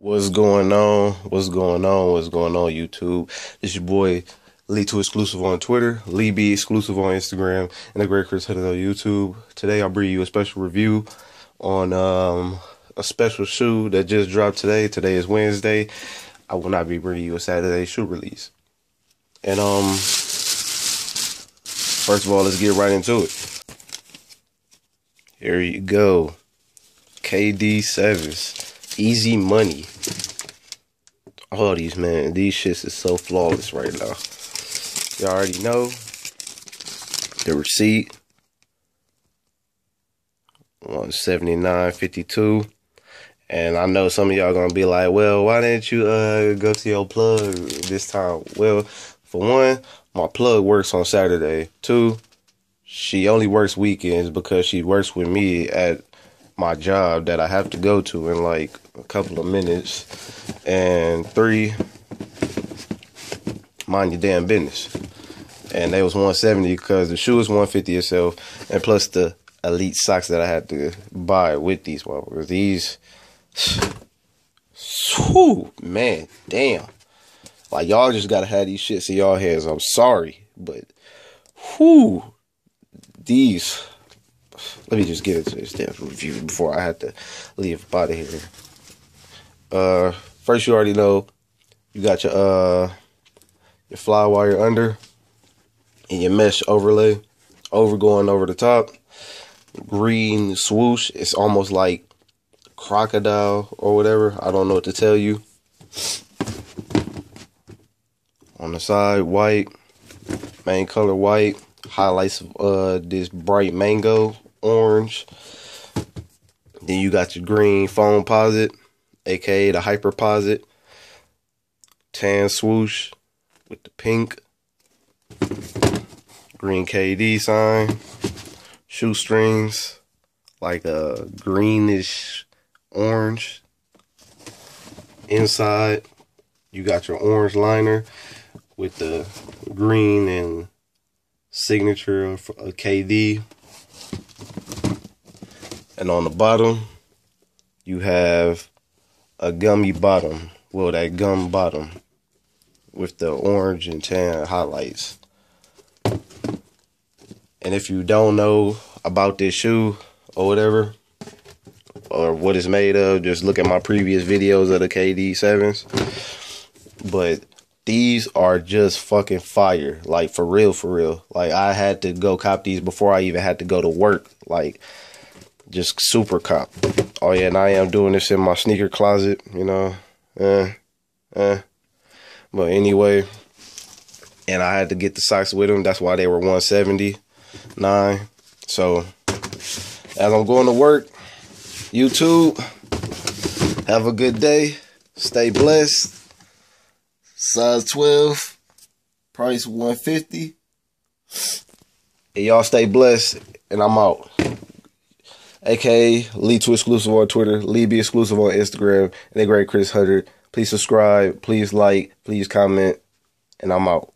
What's going on? What's going on? What's going on, YouTube? This your boy Lee Two Exclusive on Twitter, Lee B Exclusive on Instagram, and the Great Chris Hood on YouTube. Today I'll bring you a special review on um, a special shoe that just dropped today. Today is Wednesday. I will not be bringing you a Saturday shoe release. And um, first of all, let's get right into it. Here you go. KD sevens. Easy money. All these man, these shits is so flawless right now. Y'all already know the receipt. 179.52. And I know some of y'all gonna be like, well, why didn't you uh go to your plug this time? Well, for one, my plug works on Saturday. Two, she only works weekends because she works with me at my job that I have to go to in like a couple of minutes. And three, mind your damn business. And they was 170 because the shoe was 150 itself, and plus the elite socks that I had to buy with these motherfuckers. These, whew, man, damn. Like y'all just gotta have these shits in y'all hands. I'm sorry, but whew, these let me just get into this damn review before I have to leave out of here. Uh, first you already know you got your uh your Flywire under and your mesh overlay over going over the top. Green swoosh. It's almost like crocodile or whatever. I don't know what to tell you. On the side, white. Main color white. Highlights of uh this bright mango orange. Then you got your green Foamposite, aka the Hyperposite. Tan swoosh with the pink. Green KD sign. Shoestrings, like a greenish orange. Inside, you got your orange liner with the green and signature of a KD and on the bottom, you have a gummy bottom. Well, that gum bottom with the orange and tan highlights. And if you don't know about this shoe or whatever, or what it's made of, just look at my previous videos of the KD7s. But these are just fucking fire. Like, for real, for real. Like, I had to go cop these before I even had to go to work. Like, just super cop. Oh yeah, and I am doing this in my sneaker closet, you know. Eh, eh. But anyway, and I had to get the socks with them. That's why they were 179. So as I'm going to work, YouTube, have a good day. Stay blessed. Size 12, price 150. And y'all stay blessed, and I'm out aka Lee to Exclusive on Twitter, Lee Be Exclusive on Instagram, and the great Chris Hundred. Please subscribe, please like, please comment, and I'm out.